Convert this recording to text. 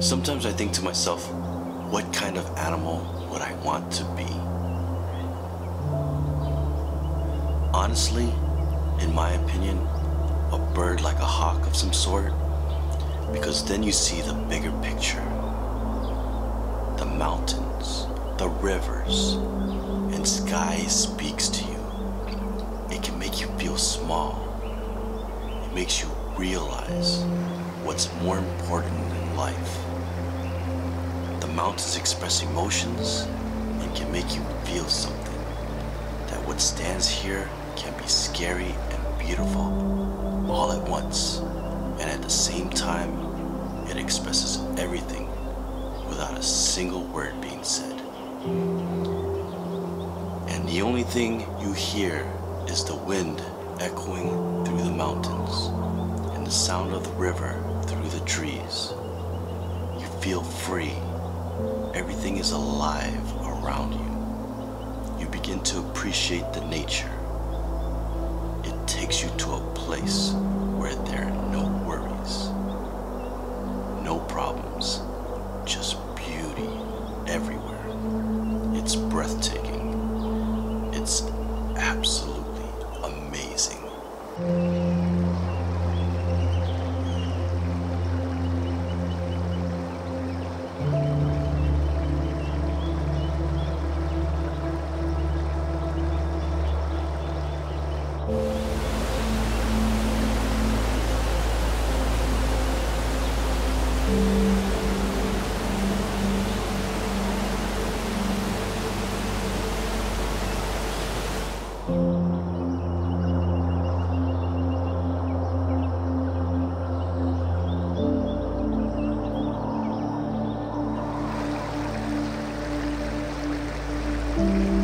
Sometimes I think to myself, what kind of animal would I want to be? Honestly, in my opinion, a bird like a hawk of some sort, because then you see the bigger picture. The mountains, the rivers, and sky speaks to you. It can make you feel small. It makes you realize what's more important life. The mountains express emotions and can make you feel something. That what stands here can be scary and beautiful all at once. And at the same time, it expresses everything without a single word being said. And the only thing you hear is the wind echoing through the mountains and the sound of the river through the trees. Feel free. Everything is alive around you. You begin to appreciate the nature. It takes you to a place where there are no worries, no problems, just beauty everywhere. It's breathtaking. It's absolutely amazing. Thank